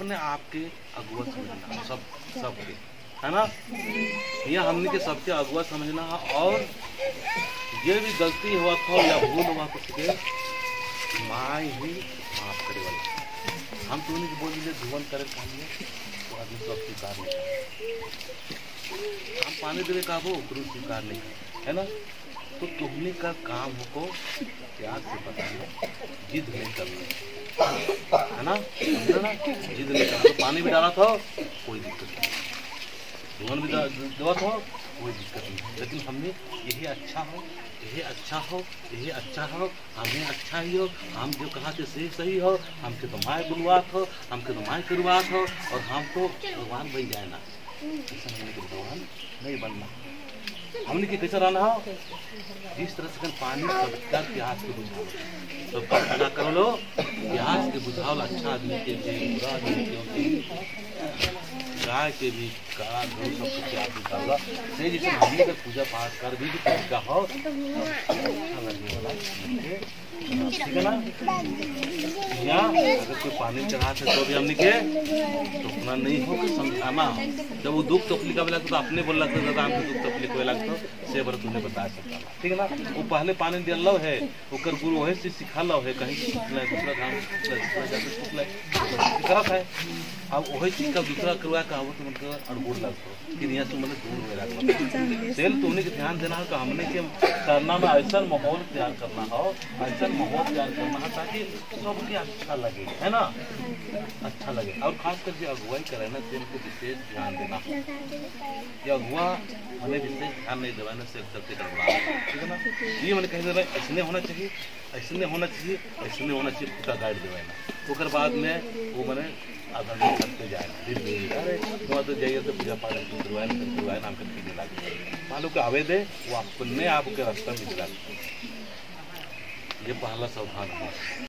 अपने आप के अगुआ समझना, सब, सबके, है ना? यह हमने के सबके अगुआ समझना है और ये भी गलती हुआ था या भूल हुआ कुछ के माँ ही माफ़ करे वाला हम तो उन्हें बोल दीजिए धुवन करे पानी तो आदमी सब स्वीकार नहीं हम पानी देवे का वो गुरु स्वीकार नहीं है ना? तो तुमने का काम को प्यार से बताना, जिद नहीं करना। है ना? समझे जिद तो पानी भी डाला था, कोई दिक्कत नहीं। धुवन भी देवा था, कोई दिक्कत नहीं। लेकिन हमने, यही अच्छा हो, यही अच्छा हो, यही अच्छा हो, हमें अच्छा ही हो, हम जो कहा कि सही सही हो, हमके तो माए गुरुआत हो, हमके तो माए करुआत हो, और हम तो भगवान बन जाए ना। ऐसा भगवान नहीं बनना। हमने के कैसे रहना हो। जिस तरह से पानी सबका प्यास के बुझाओ सबका कर लो। प्यास के बुझावल अच्छा आदमी के भी गाय के भी पूजा पाठ कर भी तरीका हो अच्छा लगने वाला। ठीक है ना? पानी चढ़ाते तो भी हमने के टोकना नहीं हो समझाना हो। जब वो दुख तकलीफ़ का बेला तो अपने बोल लगता दादा हमको दुख तकलीफ़ को लगता से बार तुमने बता सकता ठीक है ना? वो पहले पानी दिया लो है। ओकर गुरु वही से सिखा लो है, कहीं सीखला दूसरा काम करत है। अब वही चीज़ का दूसरा करवा का हो तो उनको अड़बुड़ लगता फिर यहाँ से मतलब दूर हुए लगता सेल तुमने के ध्यान देना है कि हमने के करना में ऐसा माहौल तैयार करना हो ऐसा माहौल तैयार करना है ताकि सबके अच्छा लगे है ना? अच्छा लगे। और खास करके अगुवाई करे ना तो उनको विशेष ध्यान देना। ये अगुआ हमें विशेष ध्यान नहीं देवाने से सबके करवा ठीक है ना? ये मैंने कह दे ऐसने होना चाहिए ऐसने होना चाहिए ऐसने होना चाहिए पूरा गाइड देवाना ओकर बाद में वो मैंने नहीं जाए वहाँ तो तो नहीं मालूम के आवेद है, वो अपने आपके रास्ता मिल जाता ये पहला सौभाग्य है।